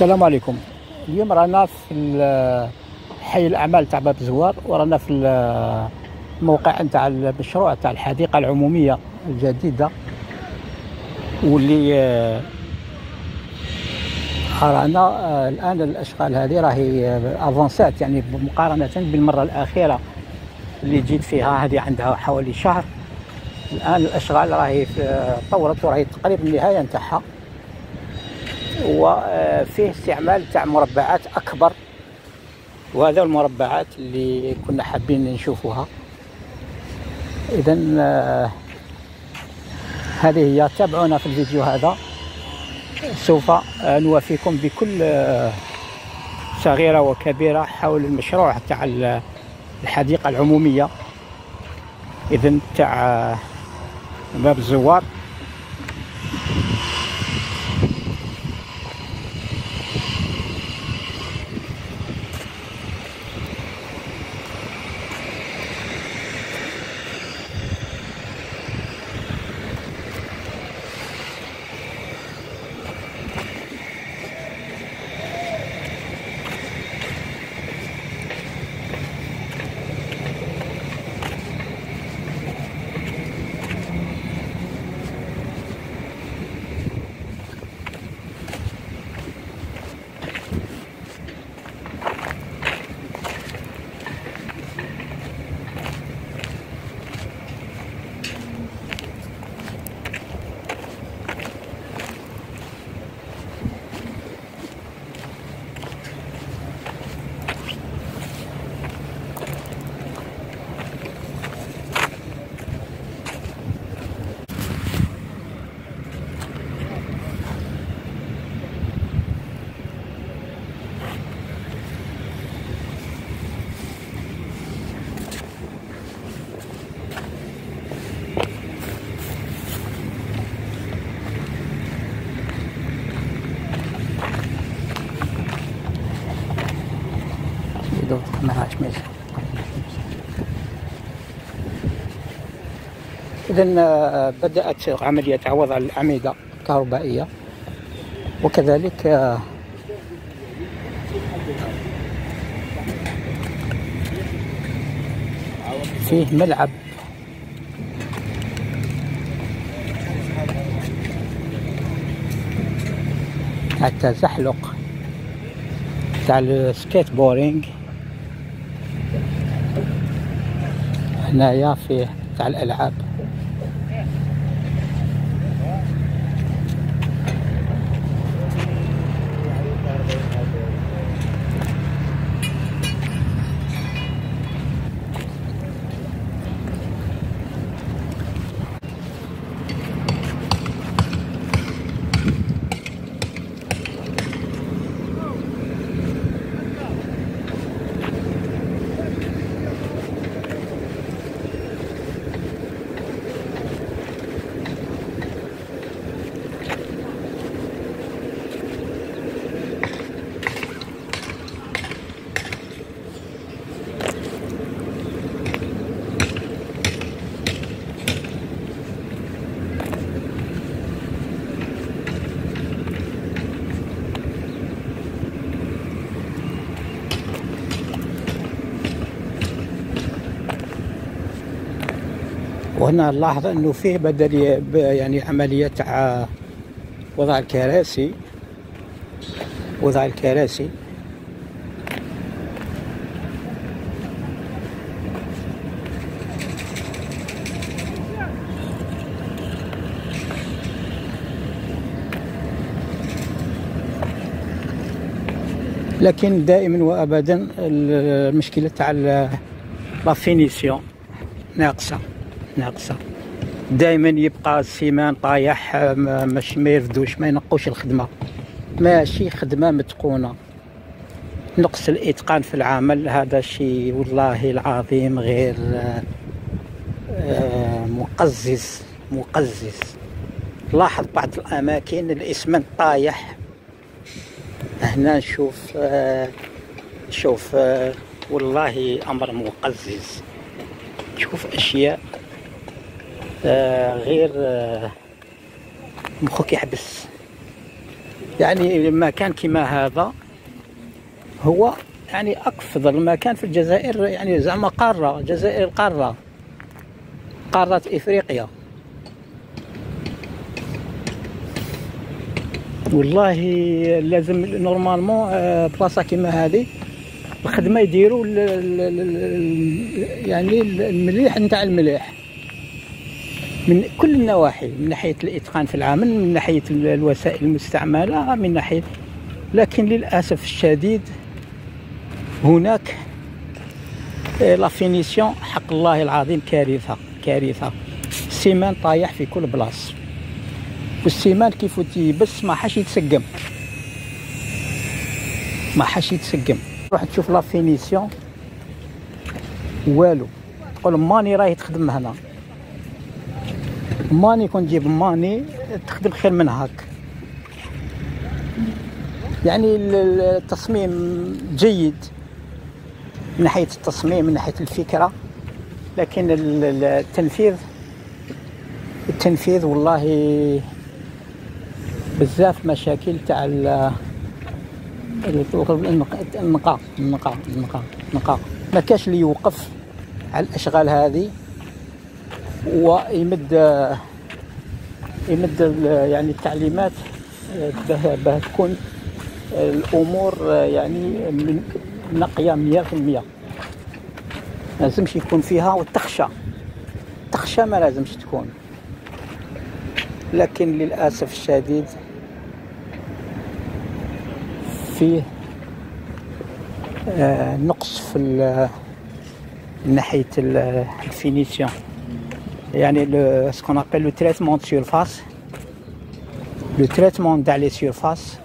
السلام عليكم. اليوم رانا في حي الأعمال تاع باب زوار ورانا في ال- الموقع نتاع المشروع تاع الحديقة العمومية الجديدة واللي آه، رانا آه، الآن الأشغال هذه راهي آه، افونسات يعني مقارنة بالمرة الأخيرة اللي جيت فيها هذه عندها حوالي شهر. الآن الأشغال راهي طورت وراهي تقريبا النهاية نتاعها. وفيه استعمال تاع مربعات أكبر. وهذا المربعات اللي كنا حابين نشوفوها. اذا هذه هي. تابعونا في الفيديو هذا. سوف آه، نوافيكم بكل آه، صغيرة وكبيرة حول المشروع تاع ال- الحديقة العمومية. إذا تاع آه، باب الزوار إذا بدأت عملية وضع الأعمدة الكهربائية. وكذلك آه، فيه ملعب. تاع التزحلق تاع ال skateboarding. هنايا فيه تاع الألعاب. وهنا نلاحظ أنه فيه بدل يعني عملية تاع وضع الكراسي. وضع الكراسي. لكن دائما وأبدا ال- المشكلة تاع لا فينيسيون ناقصة. ناقصة. دائما يبقى السيمان طايح مش ما يردوش ما ينقوش الخدمة. ماشي خدمة متقونة. نقص الإتقان في العمل هذا شيء والله العظيم غير آه، مقزز مقزز. لاحظ بعض الأماكن الاسمنت طايح. هنا نشوف آه، شوف آه، والله أمر مقزز. تشوف أشياء غير آه، مخك يحبس. يعني مكان كما هذا هو يعني أفضل مكان في الجزائر يعني زعما قارة جزائر قارة قارة إفريقيا. والله لازم normalement آه، بلاصة كيما هذه الخدمة يديروا يعني المليح نتاع المليح. من كل النواحي من ناحية الإتقان في العمل من ناحية الوسائل المستعملة من ناحية. لكن للأسف الشديد هناك آه، la finition حق الله العظيم كارثة كارثة. ال ciment طايح في كل بلاصة وال ciment كيف تيبس؟ ما حاش يتسقم. ما حاش يتسقم. روح تشوف la finition. والو. تقول maçonnerie راهي تخدم هنا. ماني كون تجيب ماني تخدم خير من هاك. يعني التصميم جيد من ناحية التصميم من ناحية الفكرة لكن التنفيذ التنفيذ والله بزاف مشاكل تاع النقاء النقاء النقاء النقاء ما كاش اللي يوقف على الأشغال هذه. ويمد يمد يعني التعليمات باه تكون الأمور يعني نقية 100% لازمش يكون فيها وتخشى. تخشى ما لازمش تكون. لكن للأسف الشديد فيه آه، نقص في ناحية ال finition. يعني le ce qu'on appelle le traitement de surface le traitement تاع les surfaces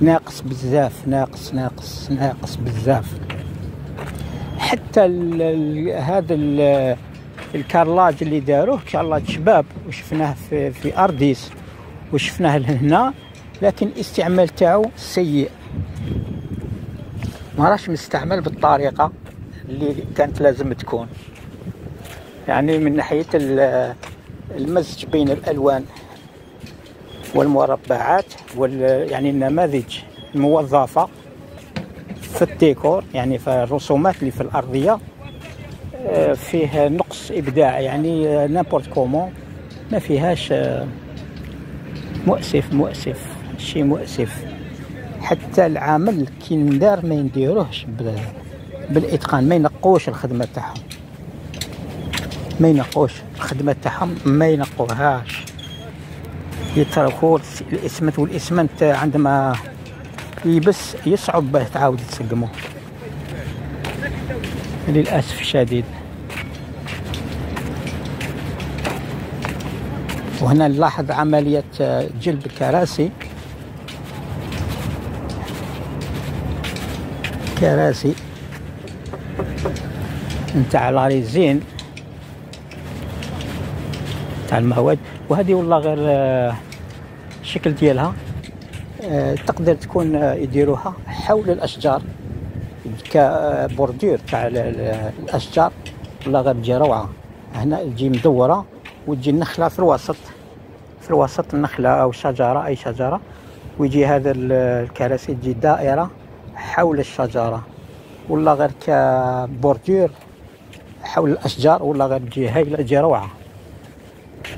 ناقص بزاف ناقص ناقص ناقص بزاف. حتى هذا ال carrelage اللي داروه carrelage شباب وشفناه في في أرديس وشفناه لهنا لكن الاستعمال تاعو سيء. ما راش مستعمل بالطريقة اللي كانت لازم تكون. يعني من ناحية المزج بين الألوان والمربعات وال يعني النماذج الموظفة في الديكور يعني في الرسومات اللي في الأرضية آه، فيه نقص إبداع. يعني n'importe comment ما فيهاش آه، مؤسف مؤسف شيء مؤسف. حتى العمل كي ندار ما ينديروهش بالإتقان ما ينقوش الخدمة تاعهم. ما ينقوش. الخدمة تاعهم ما ينقوهاش. يتركوا الاسمنت والاسمنت عندما يبس يصعب باه تعاود تسقمه للأسف الشديد. وهنا نلاحظ عملية جلب كراسي. كراسي. نتاع لاريزين. تاع المواد وهذه والله غير الشكل ديالها آه، تقدر تكون آه، يديروها حول الأشجار كبوردور تاع الأشجار. والله تجي روعة. هنا تجي مدورة وتجي النخلة في الوسط. في الوسط النخلة أو شجرة أي شجرة. ويجي هذا الكراسي تجي دائرة حول الشجرة. ولا غير كبوردور حول الأشجار. ولا غير تجي هايله تجي روعة.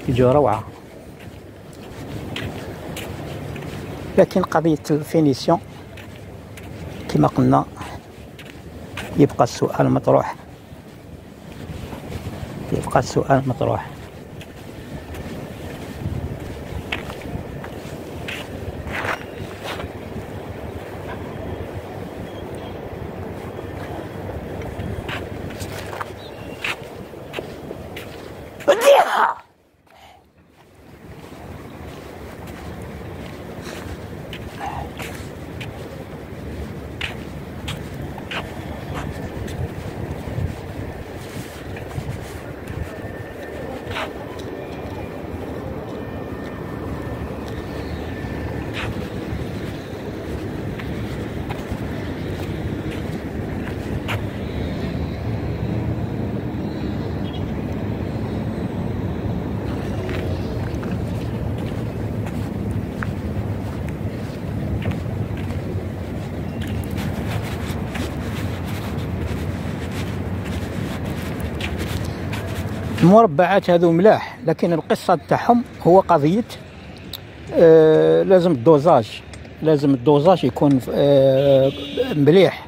تجي روعه لكن قضية الفينيسيون كما قلنا يبقى السؤال مطروح. يبقى السؤال مطروح. المربعات هذو ملاح لكن القصة تاعهم هو قضية آه لازم ال dosage لازم ال dosage يكون آه مليح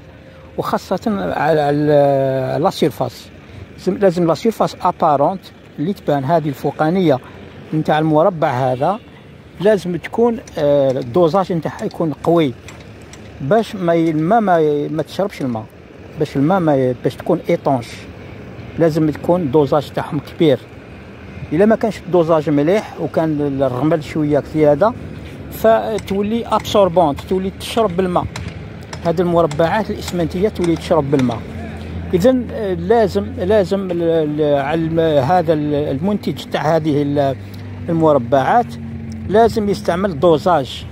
وخاصة على la surface. لازم la surface apparente اللي تبان هذه الفوقانية نتاع المربع هذا لازم تكون آه ال dosage نتاعها يكون قوي باش ما الماء ما, ما تشربش الماء باش الماء ما باش تكون étanche لازم تكون ال dosage تاعهم كبير. إلا ما كانش ال dosage مليح وكان الرمل شوية زياده فتولي absorbante تولي تشرب بالماء. هذه المربعات الإسمنتية تولي تشرب بالماء. اذا لازم لازم هذا المنتج تاع هذه المربعات لازم يستعمل dosage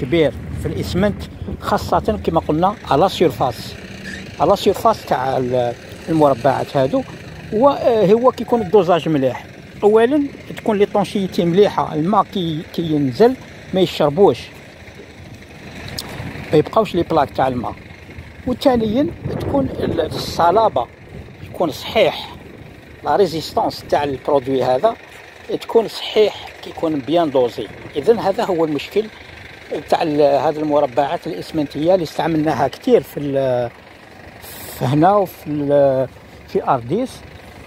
كبير في الإسمنت خاصة كما قلنا على surface على surface تاع المربعات هادو. وهو كيكون ال dosage مليح. اولا تكون l'étanchéité مليحة الماء كي كينزل ما يشربوش. ما يبقاوش les flaques تاع الماء. وثانيا تكون الصلابة يكون صحيح. la résistance تاع ال produit هذا تكون صحيح كيكون بيان دوزي. اذا هذا هو المشكل تاع هذه المربعات الإسمنتية اللي استعملناها كثير في هنا وفي في أرديس.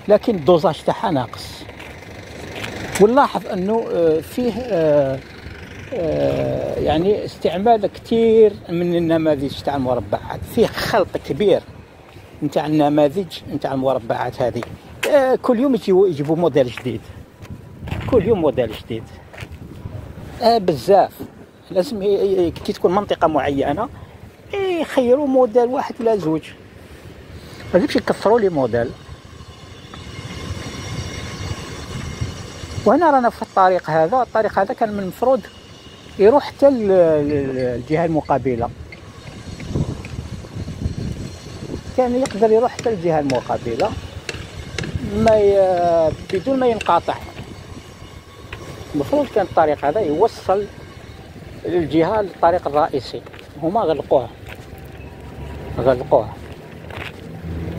لكن الدوزاج تاعها ناقص. ونلاحظ أنه آه، فيه آه، آه، يعني استعمال كثير من النماذج تاع المربعات. فيه خلط كبير نتاع النماذج نتاع المربعات هذه. كل يوم يجيبوا موديل جديد. كل يوم موديل جديد. بزاف. لازم كي تكون منطقة معينة يخيروا موديل واحد ولا زوج. ما يكثروا لي موديل. وهنا رانا في الطريق هذا الطريق هذا كان من المفروض يروح حتى الجهه المقابلة. كان يقدر يروح حتى الجهه المقابلة ما ي... بدون ما ينقاطع المفروض كان الطريق هذا يوصل للجهة للطريق الرئيسي. هما غلقوه. غلقوه.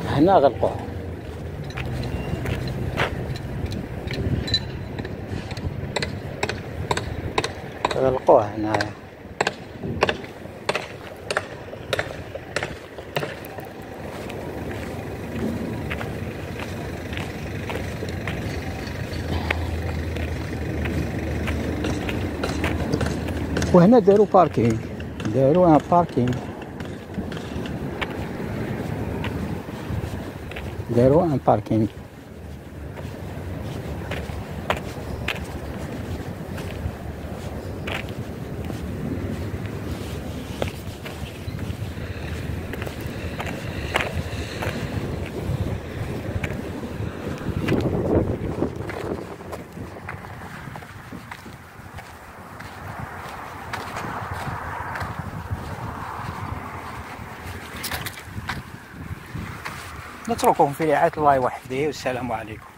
هنا غلقوه. غلقوه هنايا وهنا داروا باركينغ داروا باركينغ داروا ان باركينغ نترككم في رعاية الله وحده والسلام عليكم.